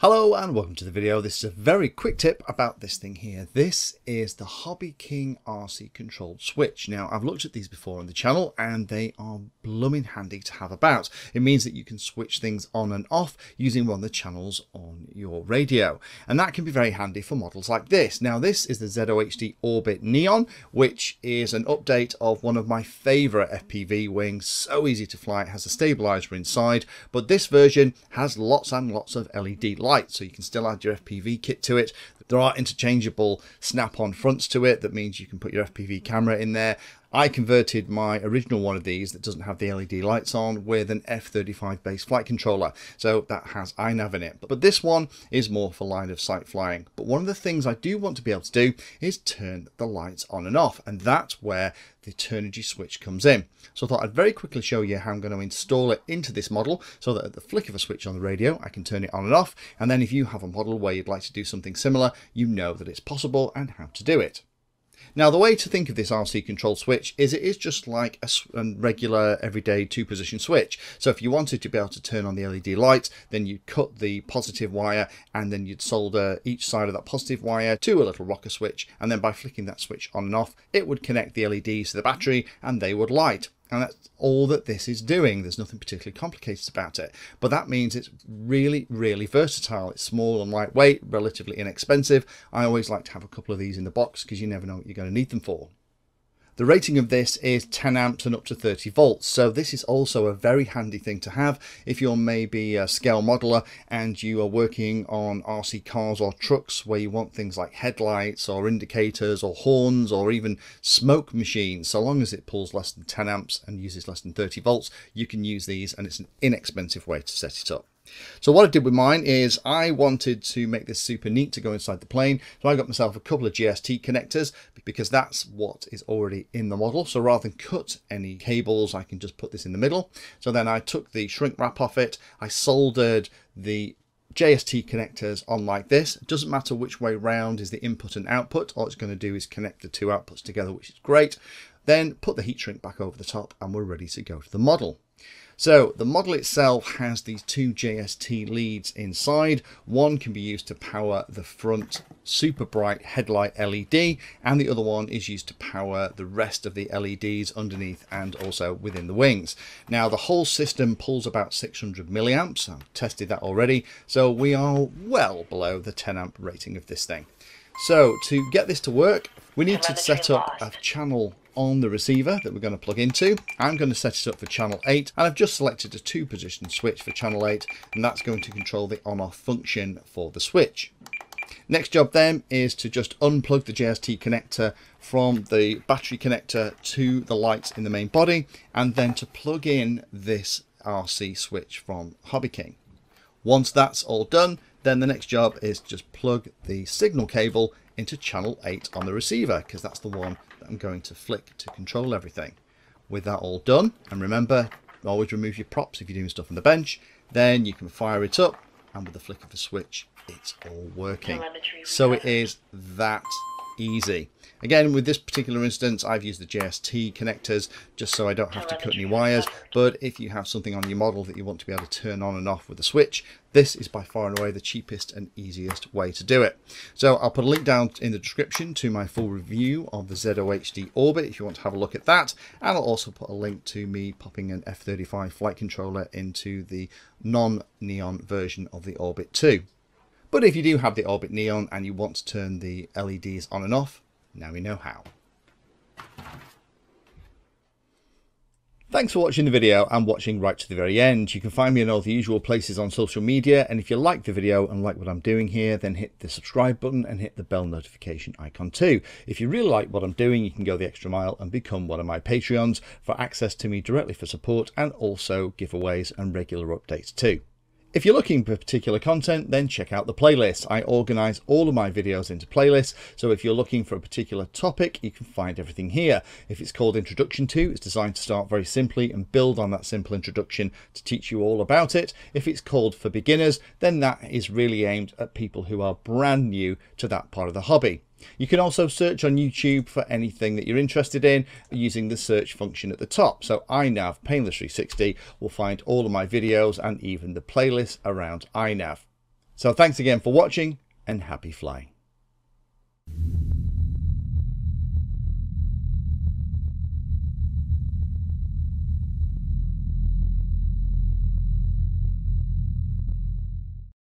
Hello and welcome to the video. This is a very quick tip about this thing here. This is the Hobby King RC controlled switch. Now I've looked at these before on the channel and they are blooming handy to have about. It means that you can switch things on and off using one of the channels on your radio. And that can be very handy for models like this. Now this is the ZOHD Orbit Neon, which is an update of one of my favorite FPV wings. So easy to fly, it has a stabilizer inside, but this version has lots and lots of LED light so you can still add your FPV kit to it. There are interchangeable snap-on fronts to it that means you can put your FPV camera in there. I converted my original one of these that doesn't have the LED lights on with an F35 base flight controller. So that has iNav in it. But this one is more for line of sight flying. But one of the things I do want to be able to do is turn the lights on and off. And that's where the Turnigy switch comes in. So I thought I'd very quickly show you how I'm going to install it into this model so that at the flick of a switch on the radio, I can turn it on and off. And then if you have a model where you'd like to do something similar, you know that it's possible and how to do it. Now the way to think of this RC control switch is it is just like a, a um, regular everyday two position switch. So if you wanted to be able to turn on the LED light, then you'd cut the positive wire and then you'd solder each side of that positive wire to a little rocker switch. And then by flicking that switch on and off, it would connect the LEDs to the battery and they would light. And that's all that this is doing. There's nothing particularly complicated about it. But that means it's really, really versatile. It's small and lightweight, relatively inexpensive. I always like to have a couple of these in the box because you never know what you're going to need them for. The rating of this is 10 amps and up to 30 volts, so this is also a very handy thing to have if you're maybe a scale modeler and you are working on RC cars or trucks where you want things like headlights or indicators or horns or even smoke machines. So long as it pulls less than 10 amps and uses less than 30 volts, you can use these and it's an inexpensive way to set it up. So what I did with mine is I wanted to make this super neat to go inside the plane. So I got myself a couple of JST connectors because that's what is already in the model. So rather than cut any cables, I can just put this in the middle. So then I took the shrink wrap off it. I soldered the JST connectors on like this. It doesn't matter which way round is the input and output. All it's going to do is connect the two outputs together, which is great. Then put the heat shrink back over the top and we're ready to go to the model. So the model itself has these two JST leads inside. One can be used to power the front super bright headlight LED and the other one is used to power the rest of the LEDs underneath and also within the wings. Now the whole system pulls about 600 milliamps. I've tested that already. So we are well below the 10 amp rating of this thing. So to get this to work, we need to set up a channel on the receiver that we're going to plug into. I'm going to set it up for channel 8 and I've just selected a two position switch for channel 8 and that's going to control the on off function for the switch. Next job then is to just unplug the JST connector from the battery connector to the lights in the main body and then to plug in this RC switch from Hobby King. Once that's all done, then the next job is just plug the signal cable into channel 8 on the receiver because that's the one that I'm going to flick to control everything. With that all done, and remember, always remove your props if you're doing stuff on the bench, then you can fire it up and with the flick of a switch, it's all working. So it is that easy. Again, with this particular instance, I've used the JST connectors just so I don't have to cut any wires. But if you have something on your model that you want to be able to turn on and off with a switch, this is by far and away the cheapest and easiest way to do it. So I'll put a link down in the description to my full review of the ZOHD Orbit if you want to have a look at that. And I'll also put a link to me popping an F-35 flight controller into the non-neon version of the Orbit 2. But if you do have the Orbit Neon and you want to turn the LEDs on and off, now we know how. Thanks for watching the video and watching right to the very end. You can find me in all the usual places on social media and if you like the video and like what I'm doing here then hit the subscribe button and hit the bell notification icon too. If you really like what I'm doing you can go the extra mile and become one of my Patreons for access to me directly for support and also giveaways and regular updates too. If you're looking for particular content, then check out the playlist. I organize all of my videos into playlists, so if you're looking for a particular topic, you can find everything here. If it's called Introduction to, it's designed to start very simply and build on that simple introduction to teach you all about it. If it's called For Beginners, then that is really aimed at people who are brand new to that part of the hobby. You can also search on YouTube for anything that you're interested in using the search function at the top. So iNav Painless 360 will find all of my videos and even the playlist around iNav. So thanks again for watching and happy flying.